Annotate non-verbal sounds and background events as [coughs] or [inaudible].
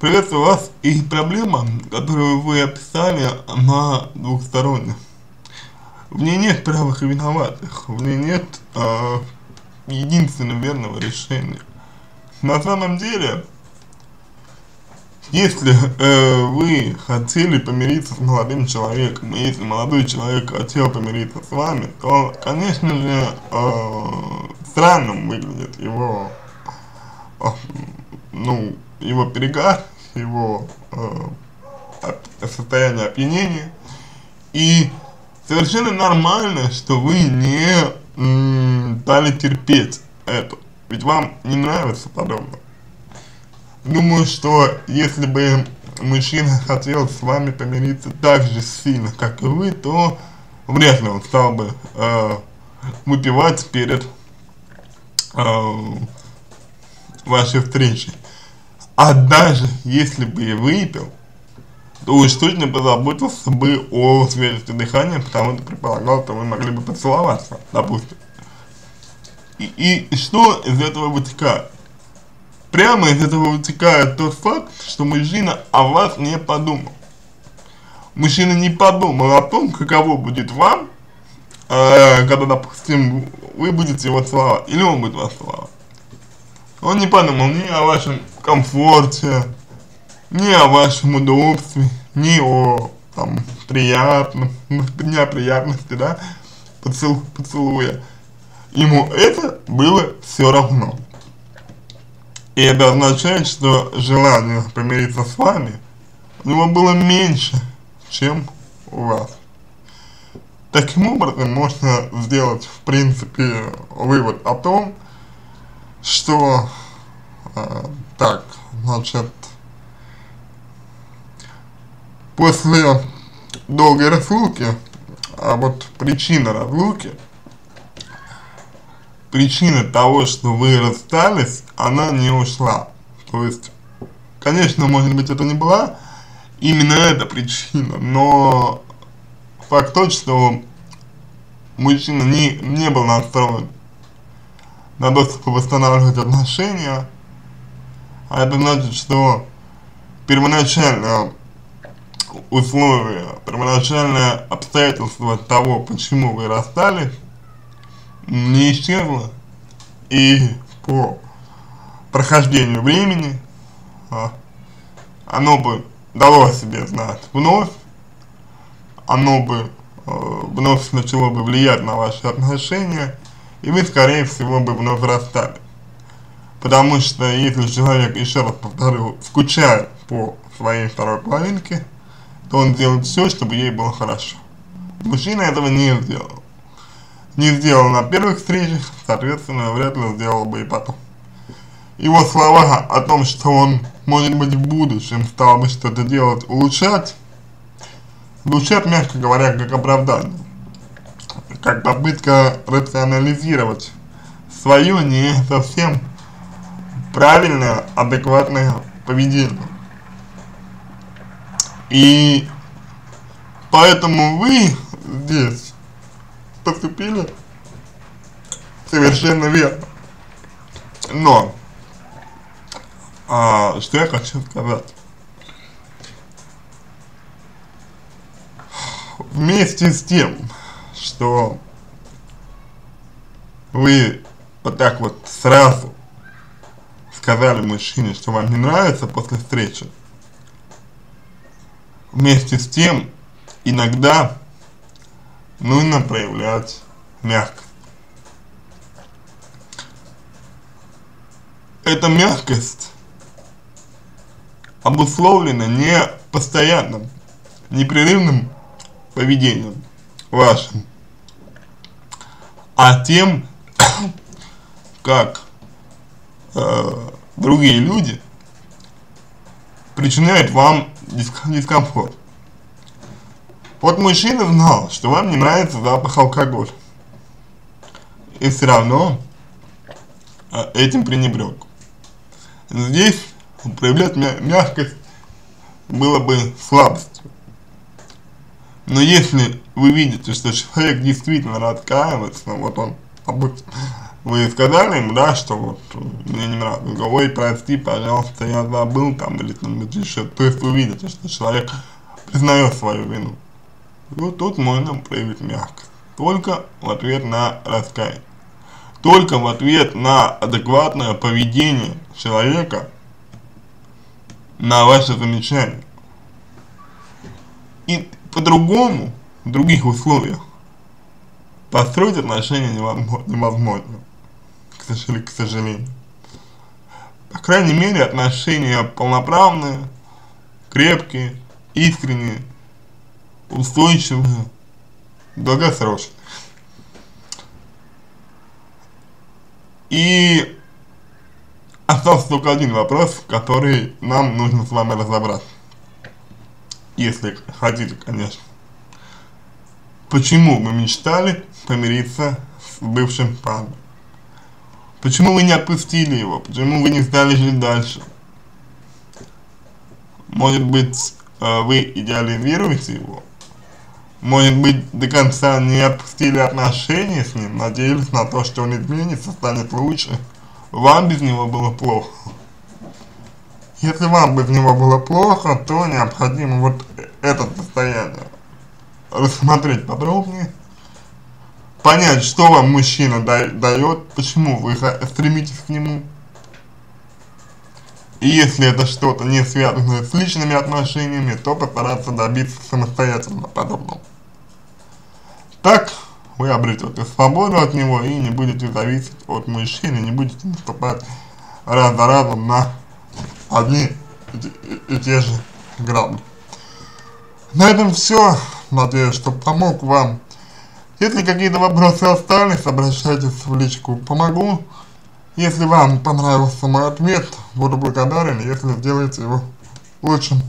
приветствую вас, и проблема, которую вы описали, она двухсторонняя. В ней нет правых и виноватых, в ней нет э, единственно верного решения. На самом деле, если э, вы хотели помириться с молодым человеком, и если молодой человек хотел помириться с вами, то, конечно же, э, странным выглядит его, э, ну, его перегар, его э, состояние опьянения, и совершенно нормально, что вы не м, дали терпеть это, ведь вам не нравится подобное. Думаю, что если бы мужчина хотел с вами помириться так же сильно, как и вы, то вряд ли он стал бы э, выпивать перед э, вашей встречей. А даже если бы и выпил, то уж точно позаботился бы о свежести дыхания, потому что предполагал, что вы могли бы поцеловаться, допустим. И, и что из этого вытекает? Прямо из этого вытекает тот факт, что мужчина о вас не подумал. Мужчина не подумал о том, каково будет вам, э, когда, допустим, вы будете его целовать, или он будет вас целовать. Он не подумал ни о вашем комфорте, ни о вашем удобстве, ни о там приятном, о приятности, да, поцел, поцелуя. Ему это было все равно. И это означает, что желание помириться с вами у него было меньше, чем у вас. Таким образом, можно сделать, в принципе, вывод о том, что, э, так, значит, после долгой разлуки, а вот причина разлуки – причина того, что вы расстались, она не ушла. То есть, конечно, может быть, это не была именно эта причина, но факт тот, что мужчина не, не был настроен на то, чтобы восстанавливать отношения, а это значит, что первоначально условия, первоначальное обстоятельство того, почему вы расстались, не исчезло, и по прохождению времени а, оно бы дало себе знать вновь, оно бы э, вновь начало бы влиять на ваши отношения, и вы, скорее всего, бы вновь расстали. Потому что если человек, еще раз повторю, скучает по своей второй половинке, то он делает все, чтобы ей было хорошо. Мужчина этого не сделал не сделал на первых встречах, соответственно, вряд ли сделал бы и потом. Его слова о том, что он, может быть, в будущем стал бы что-то делать, улучшать, звучат, мягко говоря, как оправдание, как попытка рационализировать свое не совсем правильное, адекватное поведение. И поэтому вы здесь поступили совершенно верно. Но, а, что я хочу сказать. Вместе с тем, что вы вот так вот сразу сказали мужчине, что вам не нравится после встречи, вместе с тем, иногда нужно проявлять мягкость. Эта мягкость обусловлена не постоянным, непрерывным поведением вашим, а тем, [coughs] как э, другие люди причиняют вам дискомфорт. Вот мужчина знал, что вам не нравится запах алкоголя. И все равно а, этим пренебрег. Здесь проявлять мягкость было бы слабостью. Но если вы видите, что человек действительно раскаивается, вот он, допустим, вы сказали ему, да, что вот мне не нравится, ой, прости, пожалуйста, я забыл там, или там еще, то есть вы видите, что человек признает свою вину. Вот тут можно проявить мягкость. Только в ответ на раскаяние. Только в ответ на адекватное поведение человека на ваше замечание. И по-другому, в других условиях, построить отношения невозможно, к сожалению. К сожалению. По крайней мере, отношения полноправные, крепкие, искренние, устойчивые, долгосрочные. И остался только один вопрос, который нам нужно с вами разобрать. Если хотите, конечно. Почему вы мечтали помириться с бывшим парнем? Почему вы не отпустили его? Почему вы не стали жить дальше? Может быть, э, вы идеализируете его? Может быть, до конца не отпустили отношения с ним, надеялись на то, что он изменится, станет лучше? Вам без него было плохо. Если вам без него было плохо, то необходимо вот это состояние рассмотреть подробнее, понять, что вам мужчина дает, почему вы стремитесь к нему. И если это что-то не связанное с личными отношениями, то постараться добиться самостоятельно подобного. Так вы обретете свободу от него и не будете зависеть от мужчины, не будете наступать раз за разом на одни и, те же грабли. На этом все. Надеюсь, что помог вам. Если какие-то вопросы остались, обращайтесь в личку. Помогу. Если вам понравился мой ответ, буду благодарен, если сделаете его лучшим.